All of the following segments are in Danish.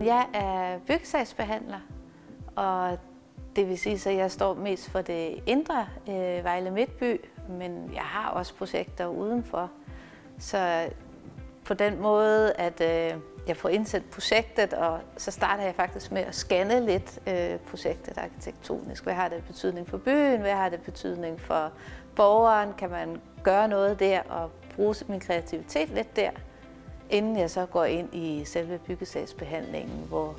Jeg er byggesagsbehandler, og det vil sige, at jeg står mest for det indre øh, Vejle Midtby, men jeg har også projekter udenfor. Så på den måde, at øh, jeg får indsendt projektet, og så starter jeg faktisk med at scanne lidt øh, projektet arkitektonisk. Hvad har det betydning for byen? Hvad har det betydning for borgeren? Kan man gøre noget der og bruge min kreativitet lidt der? Inden jeg så går ind i selve byggesagsbehandlingen, hvor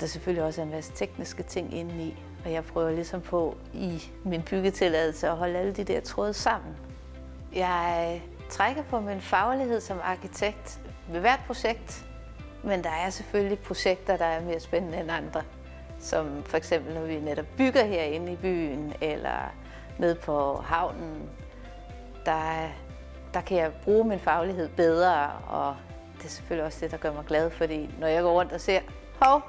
der selvfølgelig også er en masse tekniske ting indeni, i. Og jeg prøver ligesom på i min byggetilladelse at holde alle de der tråde sammen. Jeg trækker på min faglighed som arkitekt ved hvert projekt, men der er selvfølgelig projekter, der er mere spændende end andre. Som for eksempel, når vi netop bygger herinde i byen, eller nede på havnen, der, der kan jeg bruge min faglighed bedre, og det er selvfølgelig også det, der gør mig glad, fordi når jeg går rundt og ser, hov,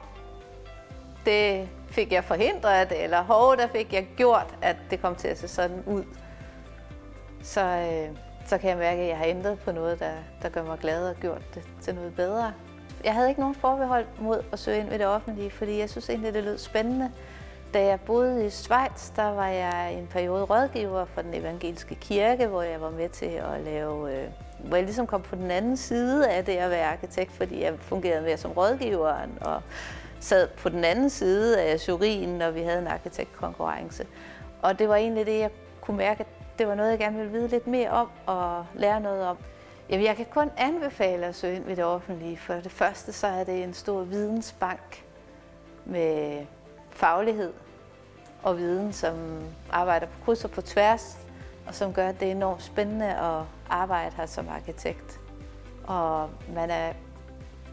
det fik jeg forhindret, eller hov, der fik jeg gjort, at det kom til at se sådan ud, så, øh, så kan jeg mærke, at jeg har ændret på noget, der, der gør mig glad og gjort det til noget bedre. Jeg havde ikke nogen forbehold mod at søge ind ved det offentlige, fordi jeg synes egentlig, det lød spændende. Da jeg boede i Schweiz, der var jeg en periode rådgiver for den evangeliske kirke, hvor jeg var med til at lave, øh, hvor jeg ligesom kom på den anden side af det at være arkitekt, fordi jeg fungerede mere som rådgiveren og sad på den anden side af juryen, når vi havde en arkitektkonkurrence. Og det var egentlig det, jeg kunne mærke, at det var noget, jeg gerne ville vide lidt mere om og lære noget om. Jamen, jeg kan kun anbefale at søge ind ved det offentlige. For det første så er det en stor vidensbank med faglighed og viden, som arbejder på kryds og på tværs, og som gør, at det er enormt spændende at arbejde her som arkitekt. Og man er,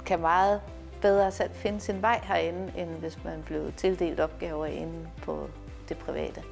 kan meget bedre selv finde sin vej herinde, end hvis man blev tildelt opgaver inde på det private.